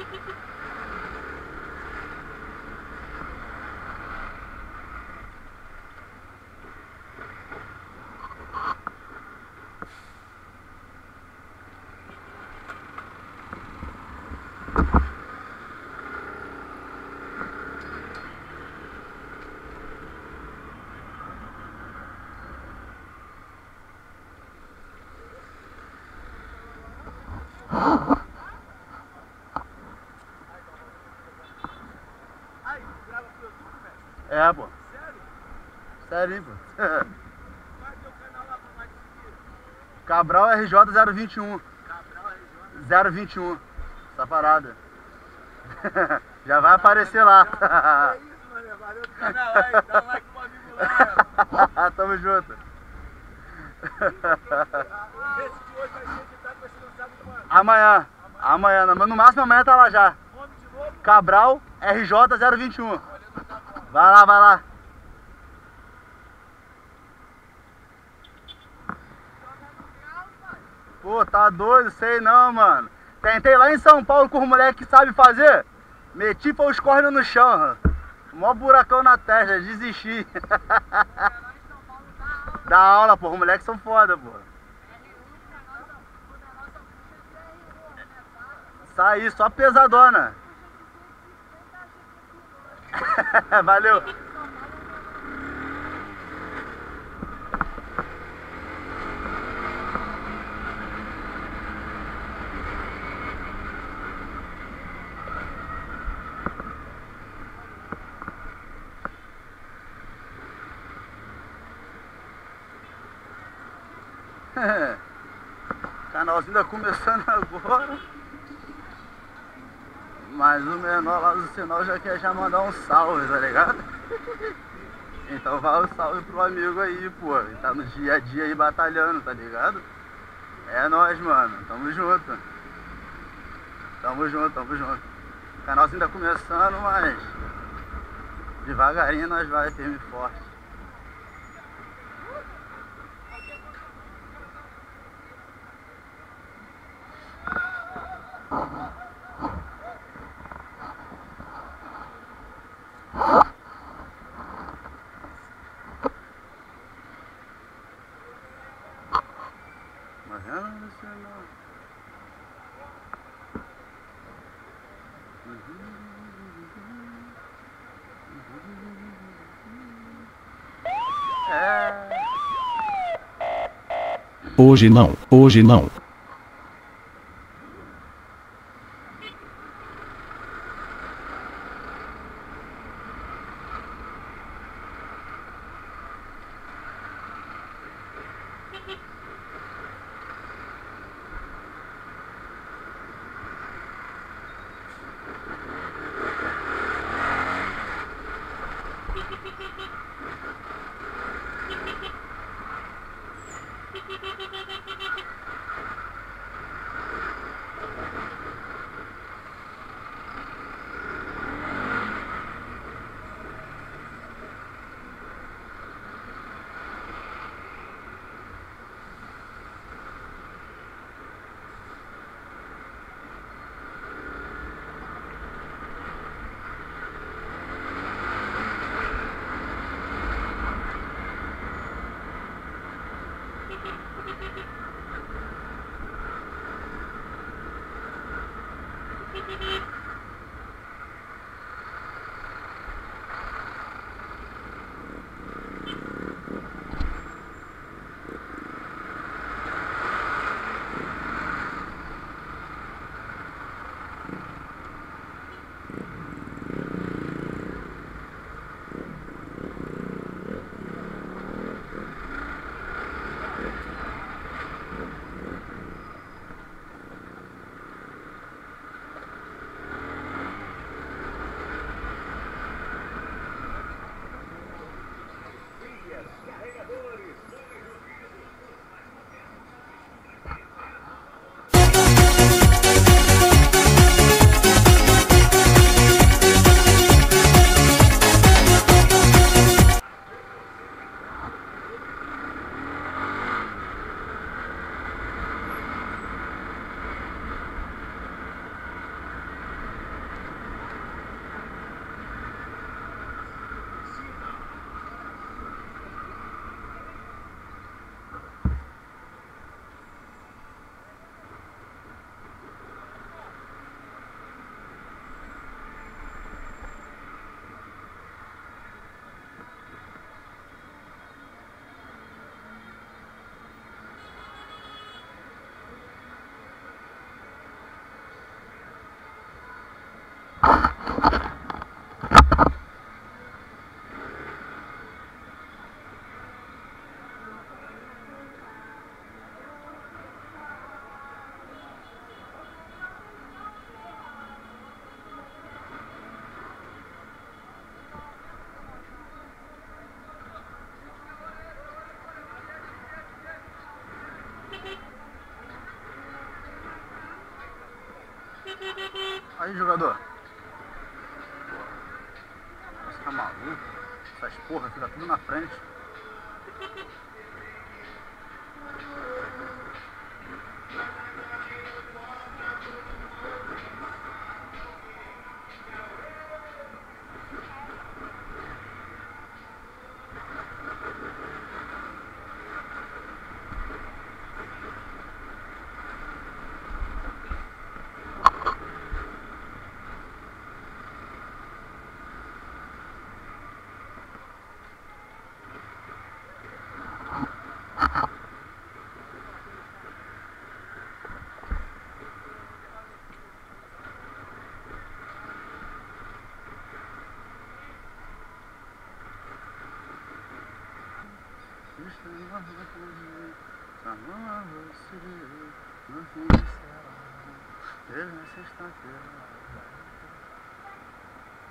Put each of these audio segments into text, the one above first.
Ha ha ha. É, pô. Sério? Sério, pô. Cabral RJ 021. Cabral RJ. 021. Essa parada. Já vai aparecer lá. É isso, mano. Valeu do canal aí. Dá like pro amigo lá. Tamo junto. Amanhã. Amanhã. No no máximo amanhã tá lá já. Cabral RJ 021. Vai lá, vai lá. Pô, tá doido, sei não, mano. Tentei lá em São Paulo com os moleques que sabem fazer. Meti pra os cornos no chão, mano. Mó buracão na testa, desisti. Da aula, pô, os moleques são foda, pô. Saí, só pesadona. Valeu. Canalzinho tá começando agora. Mas o menor lá do sinal já quer já mandar um salve, tá ligado? Então vai o salve pro amigo aí, pô. Ele tá no dia a dia aí batalhando, tá ligado? É nóis, mano. Tamo junto. Tamo junto, tamo junto. O canalzinho tá começando, mas devagarinho nós vai firme forte. Mas Hoje não, hoje não. Aí, jogador. Você tá maluco? Essas porra fica tudo na frente.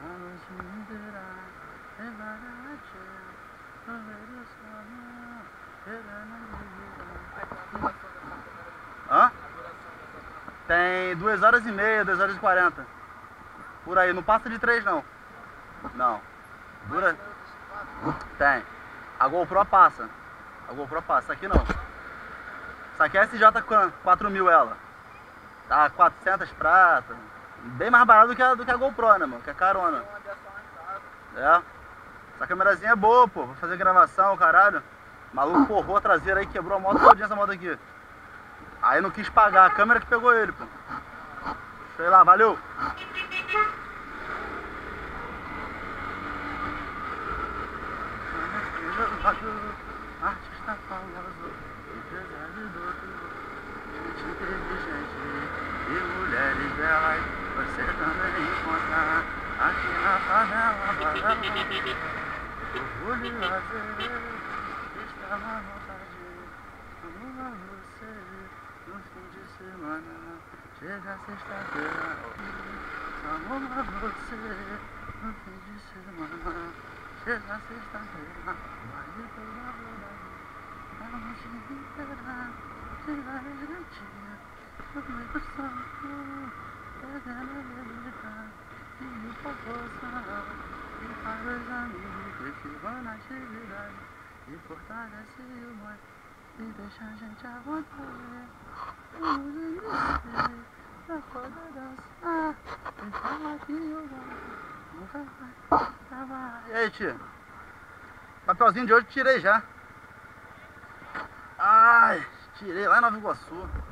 A noite inteira, levará a tia, não ver o sol, pela vida. Hã? Tem duas horas e meia, duas horas e quarenta. Por aí, não passa de três não. Não. Dura? Tem. A GoPro passa. A GoPro passa. Aqui não. Essa aqui é SJ 4000 ela. Tá 400 prata. Bem mais barato do que a, do que a GoPro, né, mano? Que é carona. É. Essa câmerazinha é boa, pô. Vou fazer gravação, caralho. O maluco porrou a traseira aí, quebrou a moto todinha essa moto aqui. Aí não quis pagar, a câmera que pegou ele, pô. Ir lá, valeu! Famoso, empresário do gente inteligente e mulheres belas, você também encontra aqui na favela Barão. Orgulho e lazer, está na vontade, a você no fim de semana, chega sexta-feira, amo a você no fim de semana. Chega sexta-feira, vai toda verdade. A noite inteira, chega direitinho. No meio do santo, pegando a bebida. E o o mar, e deixa a gente à vontade. Vamos pra poder dançar. E fala que eu gosto. E aí, tia? Papelzinho de hoje tirei já. Tirei lá em Nova Iguaçu.